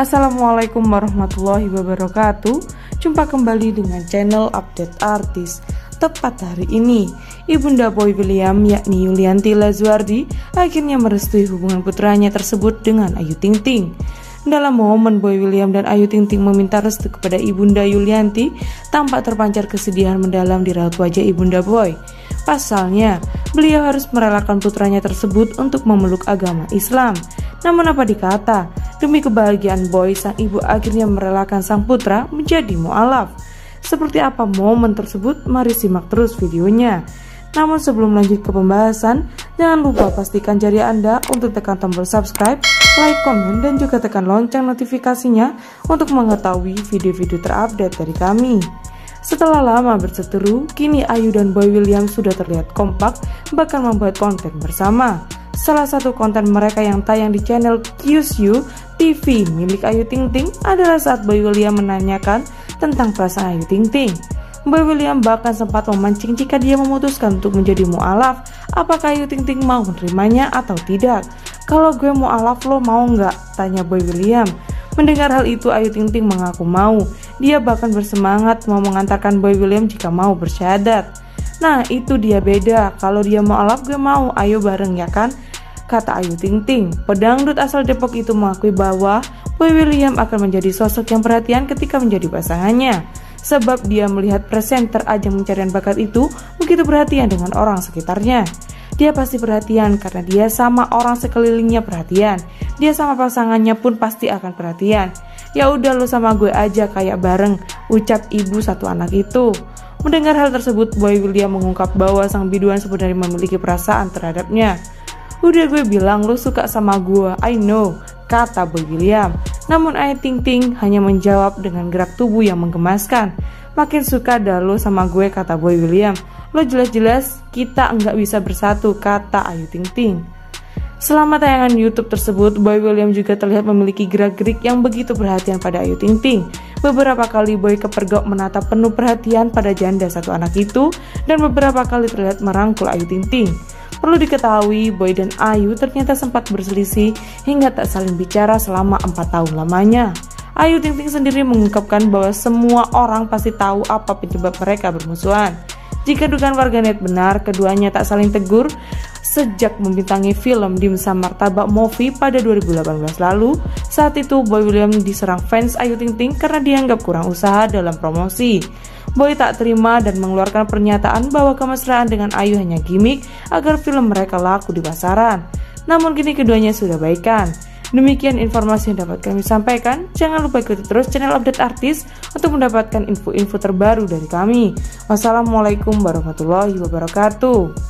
Assalamualaikum warahmatullahi wabarakatuh Jumpa kembali dengan channel update artis Tepat hari ini, Ibunda Boy William yakni Yulianti Lazuardi akhirnya merestui hubungan putranya tersebut dengan Ayu Ting Ting. Dalam momen Boy William dan Ayu Ting Ting meminta restu kepada Ibunda Yulianti, tampak terpancar kesedihan mendalam di raut wajah Ibunda Boy. Pasalnya, beliau harus merelakan putranya tersebut untuk memeluk agama Islam. Namun apa dikata, demi kebahagiaan Boy, sang ibu akhirnya merelakan sang putra menjadi mu'alaf. Seperti apa momen tersebut? Mari simak terus videonya. Namun sebelum lanjut ke pembahasan, jangan lupa pastikan jari Anda untuk tekan tombol subscribe, like, komen, dan juga tekan lonceng notifikasinya untuk mengetahui video-video terupdate dari kami. Setelah lama berseteru, kini Ayu dan Boy William sudah terlihat kompak bahkan membuat konten bersama. Salah satu konten mereka yang tayang di channel QSU TV milik Ayu Ting Ting adalah saat Boy William menanyakan tentang perasaan Ayu Ting Ting. Boy William bahkan sempat memancing jika dia memutuskan untuk menjadi mu'alaf, apakah Ayu Ting Ting mau menerimanya atau tidak. Kalau gue mu'alaf lo mau nggak? Tanya Boy William. Mendengar hal itu Ayu Ting Ting mengaku mau. Dia bahkan bersemangat mau mengantarkan Boy William jika mau bersyahadat. Nah itu dia beda, kalau dia mau alaf gue mau, ayo bareng ya kan? Kata Ayu Ting Ting, pedangdut asal Depok itu mengakui bahwa Boy William akan menjadi sosok yang perhatian ketika menjadi pasangannya. Sebab dia melihat presenter ajang pencarian bakat itu begitu perhatian dengan orang sekitarnya. Dia pasti perhatian karena dia sama orang sekelilingnya perhatian. Dia sama pasangannya pun pasti akan perhatian. Ya udah lo sama gue aja kayak bareng, ucap ibu satu anak itu. Mendengar hal tersebut, Boy William mengungkap bahwa sang biduan sebenarnya memiliki perasaan terhadapnya. Udah gue bilang lo suka sama gue, I know, kata Boy William. Namun Ayu Ting Ting hanya menjawab dengan gerak tubuh yang menggemaskan. Makin suka dah lo sama gue, kata Boy William. Lo jelas-jelas kita enggak bisa bersatu, kata Ayu Ting Ting. Selama tayangan YouTube tersebut, Boy William juga terlihat memiliki gerak-gerik yang begitu perhatian pada Ayu Ting Ting. Beberapa kali Boy kepergok menatap penuh perhatian pada janda satu anak itu, dan beberapa kali terlihat merangkul Ayu Ting Ting. Perlu diketahui, Boy dan Ayu ternyata sempat berselisih hingga tak saling bicara selama empat tahun lamanya. Ayu Ting Ting sendiri mengungkapkan bahwa semua orang pasti tahu apa penyebab mereka bermusuhan. Jika dugaan warganet benar, keduanya tak saling tegur sejak membintangi film Dimsum Martabak Movie pada 2018 lalu. Saat itu, Boy William diserang fans Ayu Ting Ting karena dianggap kurang usaha dalam promosi. Boy tak terima dan mengeluarkan pernyataan bahwa kemesraan dengan Ayu hanya gimmick agar film mereka laku di pasaran. Namun kini keduanya sudah baikan. Demikian informasi yang dapat kami sampaikan. Jangan lupa ikuti terus channel update artis untuk mendapatkan info-info terbaru dari kami. Wassalamualaikum warahmatullahi wabarakatuh.